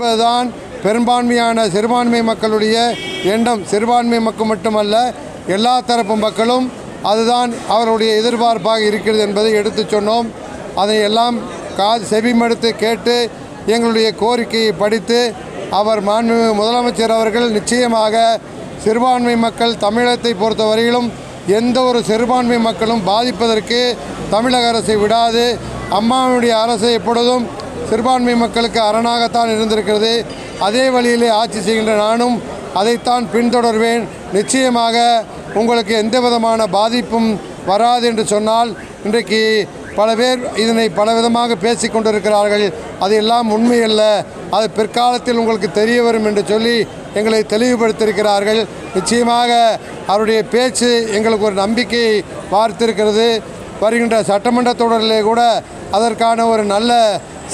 என்பதுதான் பெரும்பான்மையான சிறுபான்மை மக்களுடைய எண்ணம். சிறுபான்மை மக்கள் மட்டுமல்ல எல்லா தரப்பு மக்களும் அதுதான் அவருடைய எதிர்பார்ப்பாக இருக்கிறது என்பதை எடுத்துச் சொன்னோம். அதை எல்லாம் காது செவிமடுத்து கேட்டு எங்களுடைய கோரிக்கையை படித்து அவர் மாண்பு முதலமைச்சர் அவர்கள் நிச்சயமாக சிறுபான்மை மக்கள் தமிழகத்தை பொறுத்தவரையிலும் எந்த ஒரு சிறுபான்மை மக்களும் பாதிப்பதற்கு தமிழக அரசை விடாது. அம்மாவுடைய அரசு எப்பொழுதும் சிறுபான்மை மக்களுக்கு அரணாகத்தான் இருந்திருக்கிறது. அதே வழியிலே ஆட்சி செய்கின்ற நானும் அதைத்தான் பின்தொடர்வேன். நிச்சயமாக உங்களுக்கு எந்த விதமான பாதிப்பும் வராது என்று சொன்னால் இன்றைக்கு பல பேர் இதனை பலவிதமாக பேசி கொண்டிருக்கிறார்கள். அது எல்லாம் உண்மையல்ல அது பிற்காலத்தில் உங்களுக்கு தெரிய வரும் என்று சொல்லி எங்களை தெளிவுபடுத்தியிருக்கிறார்கள். நிச்சயமாக அவருடைய பேச்சு எங்களுக்கு ஒரு நம்பிக்கையை பார்த்திருக்கிறது வருகின்ற சட்டமன்ற தொடரிலே கூட அதற்கான ஒரு நல்ல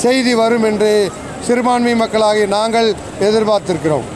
செய்தி வரும் என்று சிறுபான்மை மக்களாகி நாங்கள் எதிர்பார்த்திருக்கிறோம்.